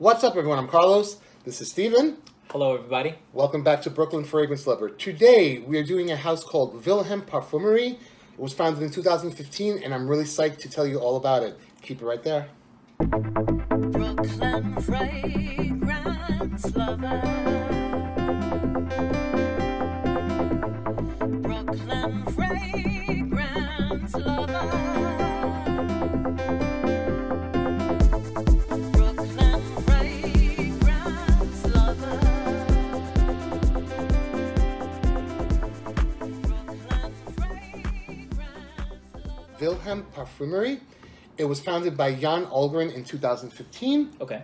What's up, everyone? I'm Carlos. This is Steven. Hello, everybody. Welcome back to Brooklyn Fragrance Lover. Today, we are doing a house called Vilhelm Parfumerie. It was founded in 2015, and I'm really psyched to tell you all about it. Keep it right there. Brooklyn fragrance lover. Brooklyn fragrance lover. Lover. Vilhelm Parfumerie. It was founded by Jan Ahlgren in 2015. Okay.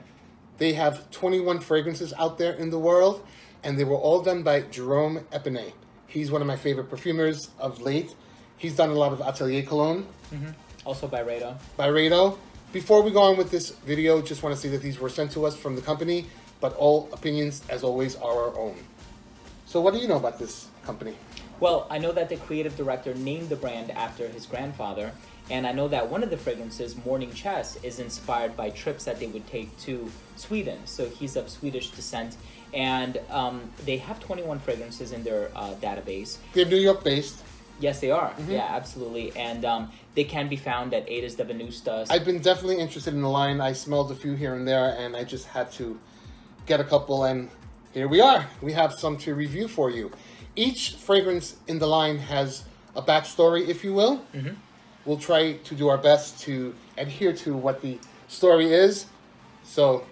They have 21 fragrances out there in the world, and they were all done by Jerome Epinette. He's one of my favorite perfumers of late. He's done a lot of Atelier Cologne, mm-hmm. Also by Rado. Byredo. Before we go on with this video, just want to say that these were sent to us from the company, but all opinions, as always, are our own. So, what do you know about this company? Well, I know that the creative director named the brand after his grandfather, and I know that one of the fragrances, Morning Chess, is inspired by trips that they would take to Sweden. So he's of Swedish descent, and um, they have 21 fragrances in their uh, database. They're New York based. Yes, they are. Yeah, absolutely. And um, they can be found at Aedes de Venustas. I've been definitely interested in the line. I smelled a few here and there, and I just had to get a couple, and here we are. We have some to review for you. Each fragrance in the line has a backstory, if you will. We'll try to do our best to adhere to what the story is. So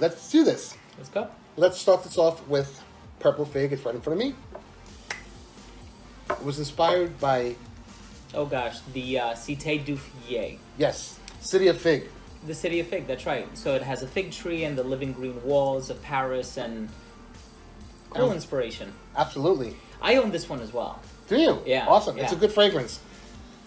let's do this. Let's go. Let's start this off with Purple Fig. It's right in front of me. It was inspired by, Oh gosh, the uh, Cité du Figuier. yes, City of Fig. The city of fig, that's right. So it has a fig tree and the living green walls of Paris and cool Um, inspiration. Absolutely. I own this one as well. Do you? Yeah, Awesome. It's a. Good fragrance.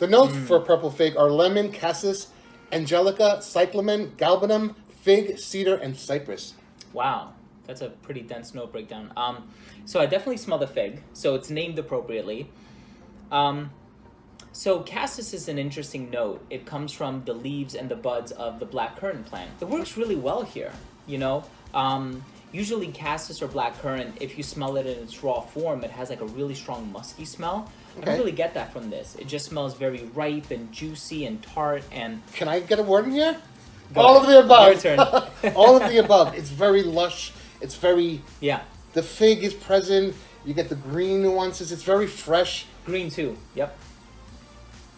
The notes for Purple Fig are lemon, cassis, angelica, cyclamen, galbanum, fig, cedar, and cypress. Wow, that's a pretty dense note breakdown. Um, so I definitely smell the fig. So it's named appropriately. Um, so cassis is an interesting note. It comes from the leaves and the buds of the black currant plant. It works really well here. You know, um, usually cassis or black currant, if you smell it in its raw form, it has like a really strong musky smell. I don't really get that from this. It just smells very ripe and juicy and tart and Can I get a word in here? Go All of the above. Your turn. All of the above. It's very lush. It's very. yeah, The fig is present. You get the green nuances. It's very fresh. green too. Yep.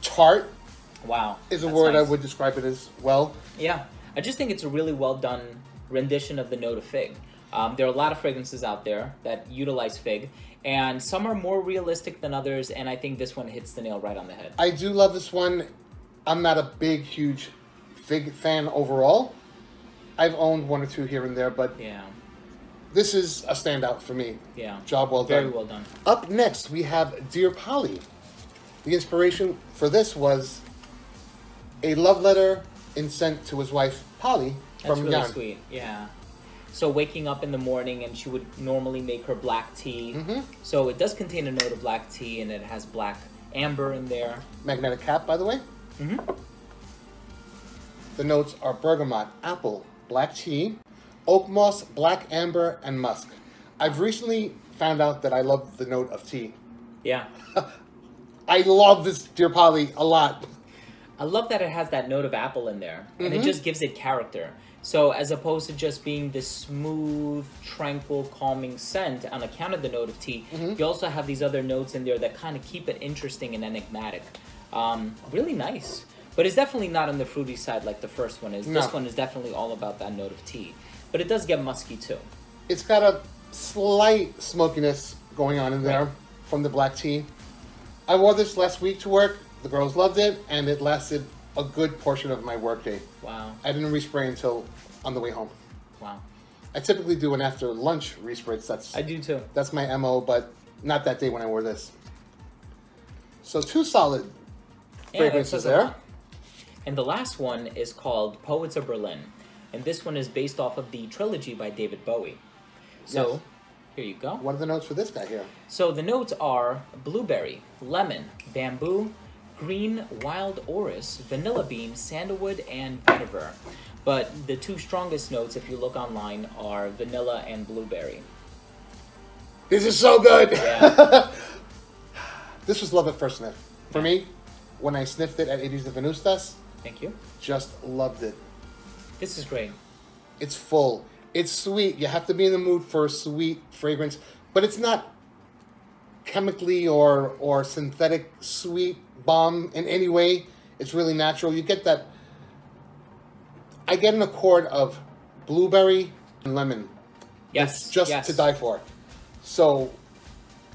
Tart Wow. is a word I would describe it as well. Yeah, I just think it's a really well done rendition of the note of fig. Um, there are a lot of fragrances out there that utilize fig, and some are more realistic than others, and I think this one hits the nail right on the head. I do love this one. I'm not a big, huge fig fan overall. I've owned one or two here and there, but Yeah, this is a standout for me. yeah. Job well Very done. Very well done. Up next, we have Dear Polly. The inspiration for this was a love letter in sent to his wife Polly That's from really Jan. sweet. Yeah. So waking up in the morning, and she would normally make her black tea. Mhm. So it does contain a note of black tea, and it has black amber in there. Magnetic cap, by the way. hmm The notes are bergamot, apple, black tea, oak moss, black amber, and musk. I've recently found out that I love the note of tea. Yeah. I love this Dear Polly a lot. I love that it has that note of apple in there, and Mm-hmm. it just gives it character. So as opposed to just being this smooth, tranquil, calming scent on account of the note of tea, Mm-hmm. you also have these other notes in there that kind of keep it interesting and enigmatic. Um, really nice, but it's definitely not on the fruity side like the first one is. No. This one is definitely all about that note of tea, but it does get musky too. It's got a slight smokiness going on in there from the black tea. I wore this last week to work. The girls loved it, and it lasted a good portion of my workday. Wow, I didn't respray until on the way home. wow, I typically do an after lunch respritz. That's I do too. that's my mo, but not that day when I wore this. So two solid Yeah, fragrances that says a there. And the last one is called Poets of Berlin. And this one is based off of the trilogy by David Bowie. So, Yes. here you go. What are the notes for this guy here? So the notes are blueberry, lemon, bamboo, green wild orris, vanilla bean, sandalwood, and vetiver. But the two strongest notes, if you look online, are vanilla and blueberry. This is so good. Yeah. this was love at first sniff. For me, when I sniffed it at Aedes de Venustas, Thank you. just loved it. This is great. It's full. It's sweet. You have to be in the mood for a sweet fragrance, but it's not chemically or or synthetic sweet bomb in any way. It's really natural. You get that. I get an accord of blueberry and lemon. Yes. It's just yes. to die for. So,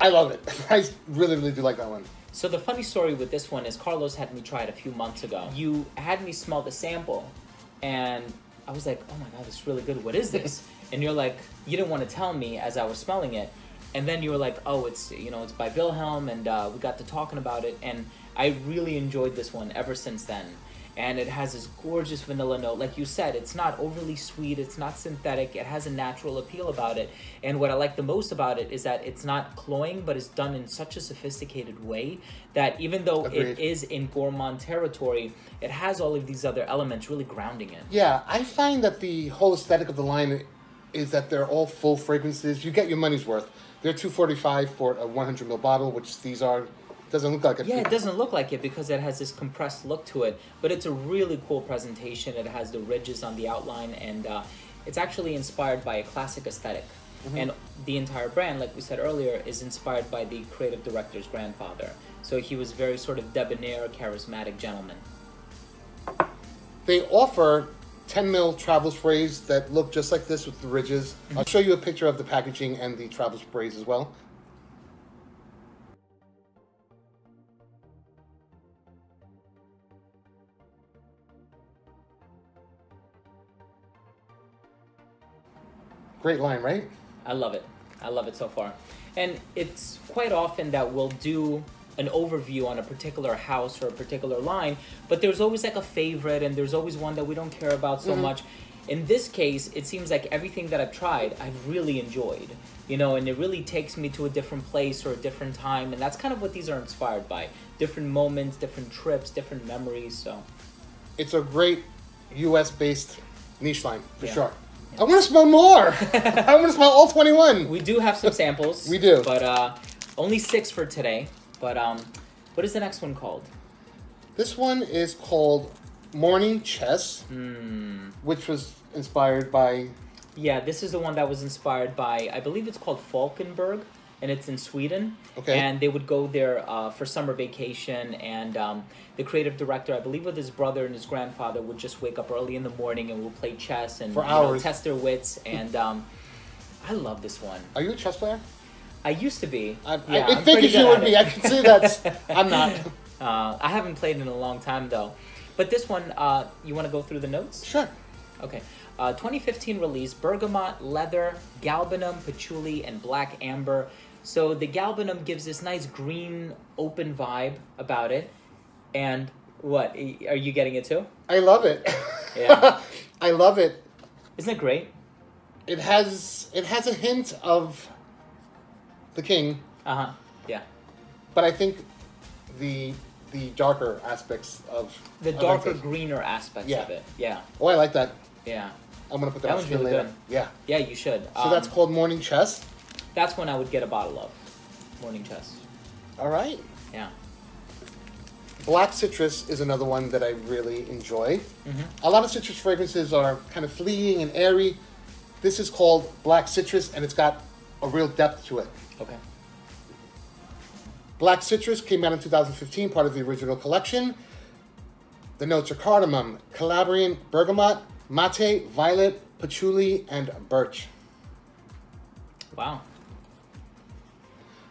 I love it. I really, really do like that one. So the funny story with this one is Carlos had me try it a few months ago. You had me smell the sample, and I was like, "Oh my god, this is really good. What is this?" and you're like, you didn't want to tell me as I was smelling it, and then you were like, "Oh, it's you know, it's by Vilhelm," and uh, we got to talking about it, and I really enjoyed this one ever since then. And it has this gorgeous vanilla note. Like you said, it's not overly sweet, it's not synthetic, it has a natural appeal about it. And what I like the most about it is that it's not cloying, but it's done in such a sophisticated way that even though Agreed. it is in gourmand territory, it has all of these other elements really grounding it. Yeah, I find that the whole aesthetic of the line is that they're all full fragrances. You get your money's worth. They're two forty five for a one hundred ml bottle, which these are. Doesn't look like it. Yeah, it doesn't look like it because it has this compressed look to it, but it's a really cool presentation. It has the ridges on the outline, and uh, it's actually inspired by a classic esthetic And the entire brand, like we said earlier, is inspired by the creative director's grandfather. So he was very sort of debonair, charismatic gentleman. They offer 10 mil travel sprays that look just like this with the ridges. I'll show you a picture of the packaging and the travel sprays as well. Great line, right? I love it. I love it so far. And it's quite often that we'll do an overview on a particular house or a particular line, but there's always like a favorite and there's always one that we don't care about so much. In this case, it seems like everything that I've tried, I've really enjoyed. You know, and it really takes me to a different place or a different time, and that's kind of what these are inspired by. Different moments, different trips, different memories, so It's a great US based niche line, for Yeah. sure. I want to smell more! I want to smell all 21! We do have some samples. We do. But uh, only six for today. But um, what is the next one called? This one is called Morning Chess, Hmm. which was inspired by. Yeah, this is the one that was inspired by, I believe it's called Falkenberg, and it's in Sweden. Okay. And they would go there uh, for summer vacation, and um, the creative director, I believe with his brother and his grandfather, would just wake up early in the morning and would play chess and For you know, test their wits. And um, I love this one. Are you a chess player? I used to be. I, yeah, I, it I'm you would be. I can see that. I'm not. Uh, I haven't played in a long time though. But this one, uh, you want to go through the notes? Sure. Okay. Uh, 2015 release bergamot, leather, galbanum, patchouli, and black amber. So the galbanum gives this nice green, open vibe about it. And what? Are you getting it too? I love it. Yeah. I love it. Isn't it great? It has it has a hint of the king, Uh huh. Yeah. but I think the the darker aspects of The of darker, greener aspects Yeah. of it. Yeah. Oh, I like that. Yeah. I'm gonna put that, That on screen really later. good. Yeah. Yeah, you should. So that's Um, called Morning Chess. That's when I would get a bottle of morning chess. All right. Yeah. Black citrus is another one that I really enjoy. Mhm. A lot of citrus fragrances are kind of fleeting and airy. This is called black citrus, and it's got a real depth to it. Okay. Black citrus came out in 2015, part of the original collection. The notes are cardamom, Calabrian, bergamot, mate, violet, patchouli, and birch. Wow.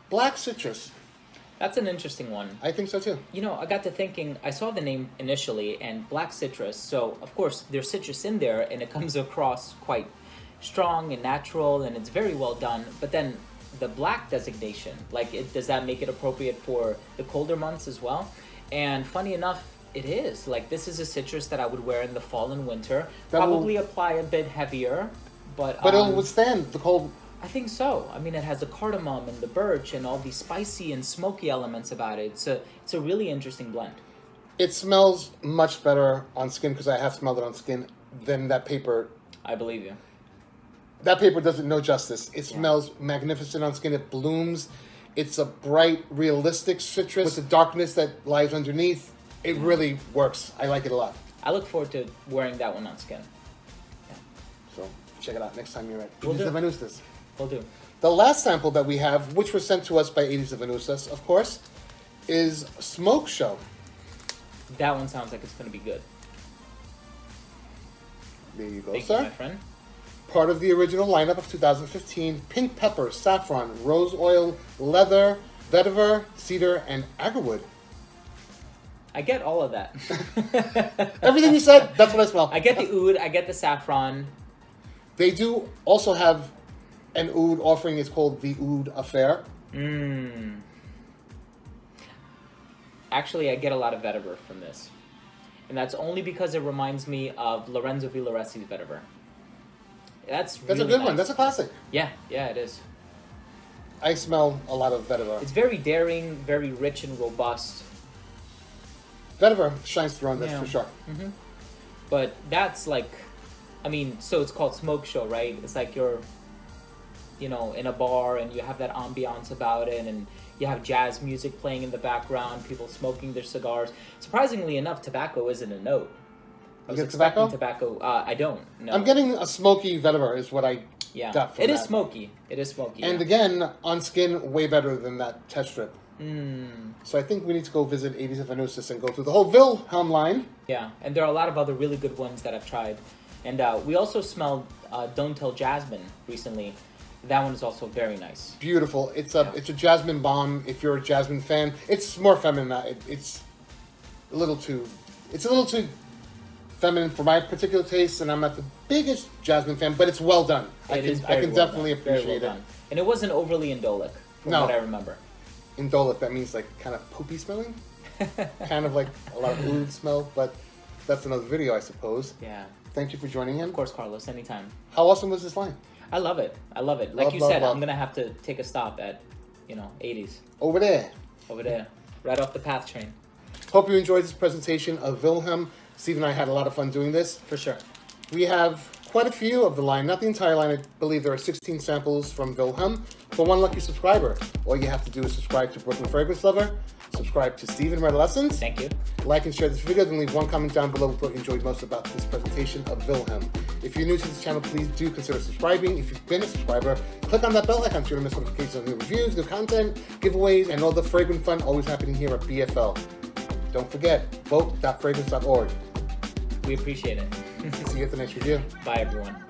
Black citrus, That's an interesting one. I think so too. You know, I got to thinking, I saw the name initially and black citrus, so of course there's citrus in there and it comes across quite strong and natural and it's very well done. But then the black designation, like, it, does that make it appropriate for the colder months as well? And funny enough, it is. Like, this is a citrus that I would wear in the fall and winter. That will- Probably apply a bit heavier, but. But um, it'll withstand the cold. I think so. I mean, it has the cardamom and the birch and all these spicy and smoky elements about it. It's a it's a really interesting blend. It smells much better on skin because I have smelled it on skin than that paper I believe you. That paper doesn't know justice. It smells magnificent on skin. It blooms. It's a bright, realistic citrus with the darkness that lies underneath. It mm-hmm. really works. I like it a lot. I look forward to wearing that one on skin. So check it out next time you're at Will Aedes do. de Venustas. Will do. The last sample that we have, which was sent to us by Aedes of Venustas, of course, is Smoke Show. That one sounds like it's going to be good. There you go, Thank sir. you, my friend. Part of the original lineup of 2015 pink pepper, saffron, rose oil, leather, vetiver, cedar, and agarwood. I get all of that. Everything you said, that's what I smell. I get the oud. I get the saffron. They do also have an oud offering. It's called the Oud Affair. Mmm. Actually, I get a lot of vetiver from this. And that's only because it reminds me of Lorenzo Villoresi's vetiver. That's That's really a good one. That's a classic. Yeah, yeah, it is. I smell a lot of vetiver. It's very daring, very rich and robust. Vetiver shines through on this Yeah. for sure. Mm-hmm. But that's like, I mean, so it's called smoke show, right? It's like you're, you know, in a bar and you have that ambiance about it, and you have jazz music playing in the background, people smoking their cigars. Surprisingly enough, tobacco isn't a note. I You was tobacco? tobacco. Uh, I don't. No. I'm getting a smoky vetiver is what I yeah. got from It is that. smoky. It is smoky. And yeah. again, on skin, way better than that test strip. Mm, So I think we need to go visit Aedes of and go through the whole Vilhelm line. yeah, and there are a lot of other really good ones that I've tried. And uh, we also smelled uh, Don't Tell Jasmine recently. That one is also very nice. Beautiful. It's a Yeah. it's a jasmine bomb. If you're a jasmine fan, it's more feminine. It, it's a little too it's a little too feminine for my particular taste, and I'm not the biggest jasmine fan, but it's well done. I can I can well definitely done, appreciate well it. done. And it wasn't overly indolic, from No. what I remember. Indolic, that means like kind of poopy smelling, kind of like a lot of oud smell, but that's another video, I suppose. Yeah. Thank you for joining in. Of course, Carlos, anytime. How awesome was this line? I love it. I love it. Like Love, you love, said, love. I'm gonna have to take a stop at, you know, Aedes Over there. over there, right off the path train, Hope you enjoyed this presentation of Vilhelm. Steve and I had a lot of fun doing this. for sure. We have quite a few of the line, not the entire line. I believe there are 16 samples from Vilhelm. For one lucky subscriber, all you have to do is subscribe to Brooklyn Fragrance Lover, subscribe to Steven Redolessence, Thank you. like and share this video, then leave one comment down below with what you enjoyed most about this presentation of Vilhelm. If you're new to this channel, please do consider subscribing. If you've been a subscriber, click on that bell icon so you don't miss notifications on new reviews, new content, giveaways, and all the fragrant fun always happening here at BFL. Don't forget, vote.fragrance.org. We appreciate it. See you at the next review. Bye, everyone.